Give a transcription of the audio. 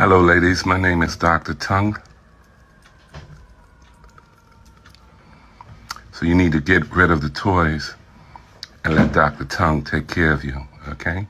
Hello, ladies. My name is Dr. Tongue. So you need to get rid of the toys and let Dr. Tongue take care of you, okay?